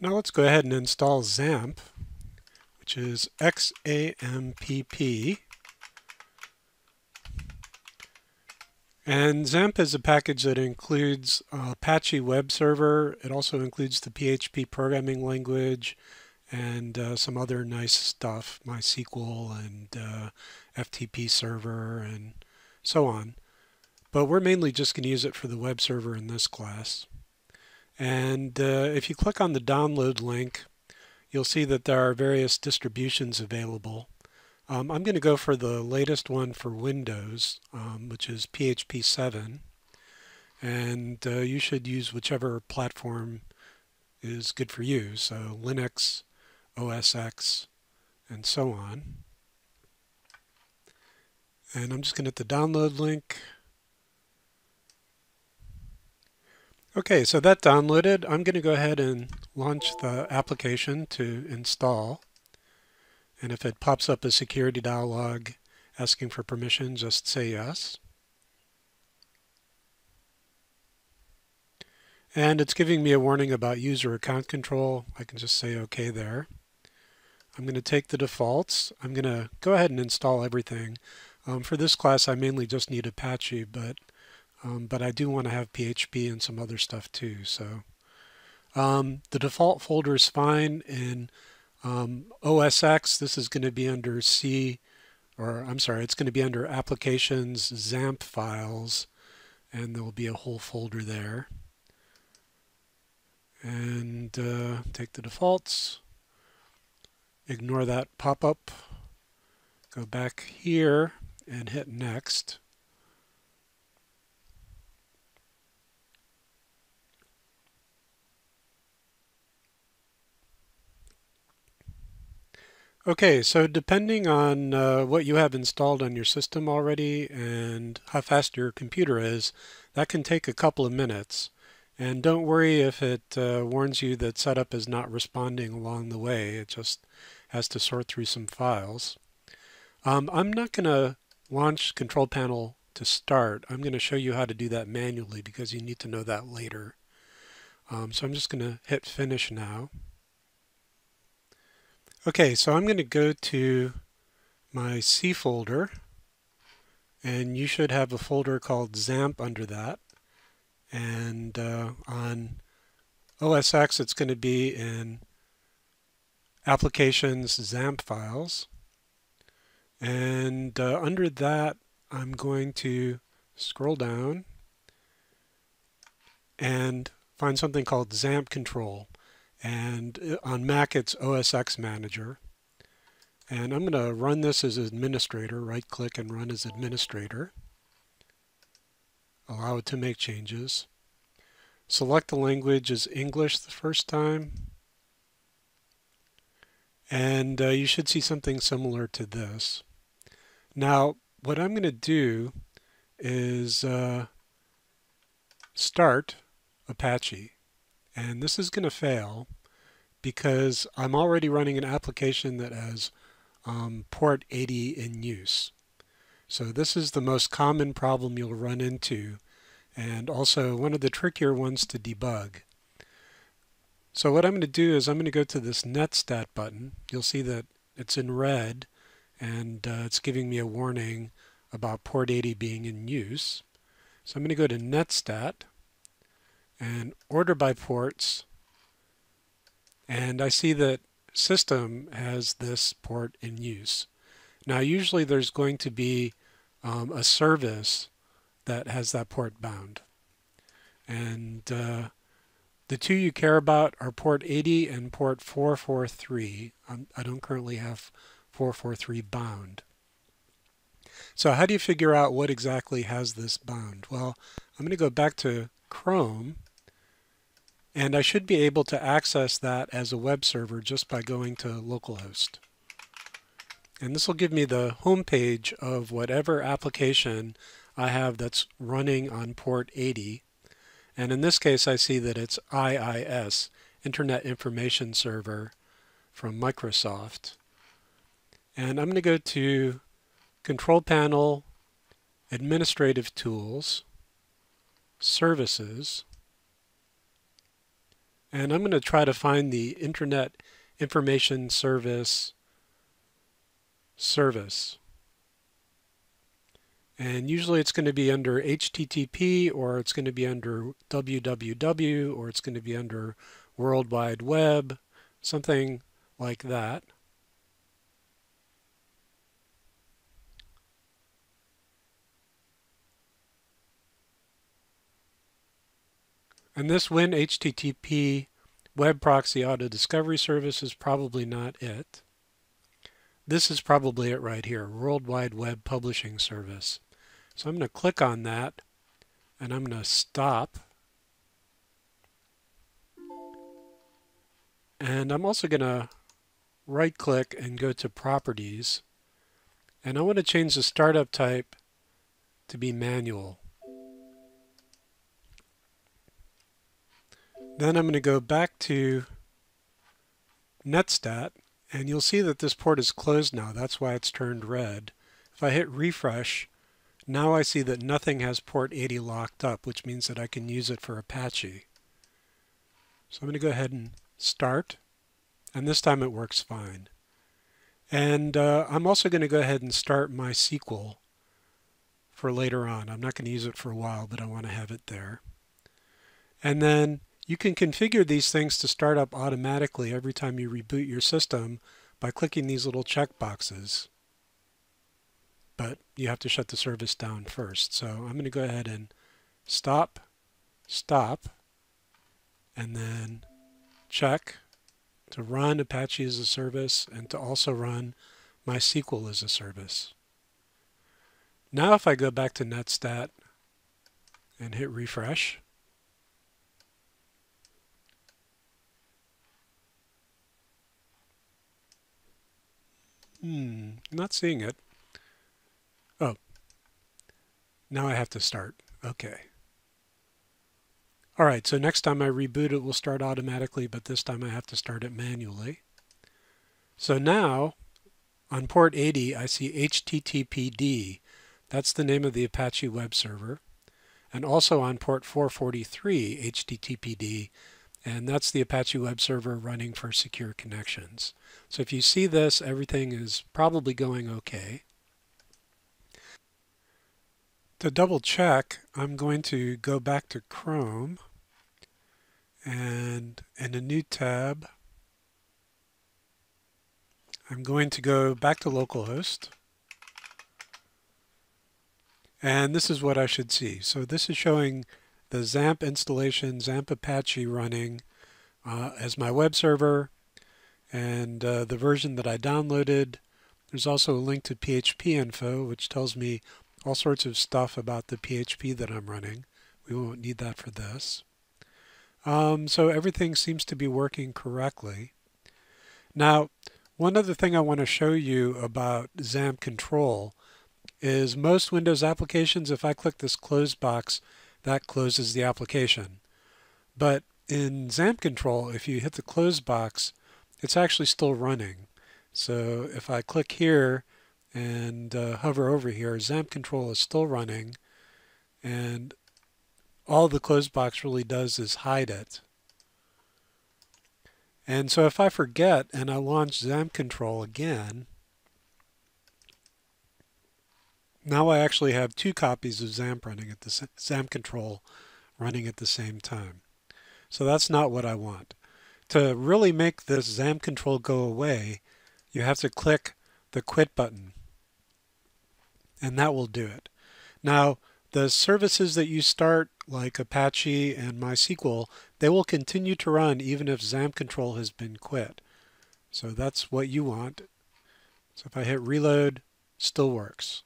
Now let's go ahead and install XAMPP, which is X-A-M-P-P. And XAMPP is a package that includes Apache web server. It also includes the PHP programming language and uh, some other nice stuff, MySQL and uh, FTP server and so on. But we're mainly just going to use it for the web server in this class. And uh, if you click on the download link, you'll see that there are various distributions available. Um, I'm going to go for the latest one for Windows, um, which is PHP 7. And uh, you should use whichever platform is good for you. So Linux, OS X, and so on. And I'm just going to hit the download link. Okay, so that downloaded. I'm going to go ahead and launch the application to install. And if it pops up a security dialog asking for permission, just say yes. And it's giving me a warning about user account control. I can just say OK there. I'm going to take the defaults. I'm going to go ahead and install everything. Um, for this class, I mainly just need Apache, but um, but I do want to have PHP and some other stuff too. So um, the default folder is fine in um, OS X, this is going to be under C, or I'm sorry, it's going to be under Applications, XAMPP files, and there will be a whole folder there. And uh, take the defaults, ignore that pop-up, go back here and hit Next. Okay, so depending on uh, what you have installed on your system already and how fast your computer is, that can take a couple of minutes. And don't worry if it uh, warns you that setup is not responding along the way. It just has to sort through some files. Um, I'm not going to launch Control Panel to start. I'm going to show you how to do that manually because you need to know that later. Um, so I'm just going to hit Finish now. Okay, so I'm going to go to my C folder and you should have a folder called XAMPP under that. And uh, on OS X it's going to be in Applications XAMPP files. And uh, under that I'm going to scroll down and find something called XAMPP control and uh, on Mac it's OS X Manager. And I'm going to run this as administrator, right click and run as administrator. Allow it to make changes. Select the language as English the first time. And uh, you should see something similar to this. Now, what I'm going to do is uh, start Apache. And this is going to fail because I'm already running an application that has um, port 80 in use. So this is the most common problem you'll run into and also one of the trickier ones to debug. So what I'm going to do is I'm going to go to this netstat button. You'll see that it's in red and uh, it's giving me a warning about port 80 being in use. So I'm going to go to netstat and order by ports. And I see that system has this port in use. Now usually there's going to be um, a service that has that port bound. And uh, the two you care about are port 80 and port 443. I'm, I do not currently have 443 bound. So how do you figure out what exactly has this bound? Well, I'm going to go back to Chrome and I should be able to access that as a web server just by going to localhost. And this will give me the home page of whatever application I have that's running on port 80. And in this case, I see that it's IIS, Internet Information Server from Microsoft. And I'm going to go to Control Panel, Administrative Tools, Services, And I'm going to try to find the Internet Information Service service. And usually it's going to be under HTTP or it's going to be under www or it's going to be under World Wide Web, something like that. And this Win HTTP web proxy auto discovery service is probably not it. This is probably it right here, World Wide Web Publishing Service. So I'm going to click on that and I'm going to stop. And I'm also going to right click and go to properties and I want to change the startup type to be manual. Then I'm going to go back to Netstat and you'll see that this port is closed now. That's why it's turned red. If I hit refresh, now I see that nothing has port 80 locked up, which means that I can use it for Apache. So I'm going to go ahead and start, and this time it works fine. And uh, I'm also going to go ahead and start MySQL for later on. I'm not going to use it for a while, but I want to have it there. And then you can configure these things to start up automatically every time you reboot your system by clicking these little checkboxes. But you have to shut the service down first. So I'm going to go ahead and stop, stop, and then check to run Apache as a service and to also run MySQL as a service. Now if I go back to Netstat and hit refresh, Hmm, not seeing it. Oh, now I have to start. Okay. All right, so next time I reboot it will start automatically, but this time I have to start it manually. So now, on port 80, I see HTTPD. That's the name of the Apache web server. And also on port 443, HTTPD, and that's the Apache web server running for secure connections. So if you see this, everything is probably going okay. To double check, I'm going to go back to Chrome and in a new tab, I'm going to go back to localhost. And this is what I should see. So this is showing the XAMPP installation, XAMPP Apache running uh, as my web server and uh, the version that I downloaded. There's also a link to PHP info, which tells me all sorts of stuff about the PHP that I'm running. We won't need that for this. Um, so everything seems to be working correctly. Now, one other thing I want to show you about XAMPP control is most Windows applications, if I click this close box, that closes the application. But in XAMPP control, if you hit the close box, it's actually still running. So if I click here and uh, hover over here, XAMPP control is still running and all the close box really does is hide it. And so if I forget and I launch XAMPP control again, Now I actually have two copies of XAMPP running at the XAMPP control running at the same time. So that's not what I want. To really make this XAMPP control go away, you have to click the quit button and that will do it. Now the services that you start like Apache and MySQL, they will continue to run even if XAMPP control has been quit. So that's what you want. So if I hit reload, still works.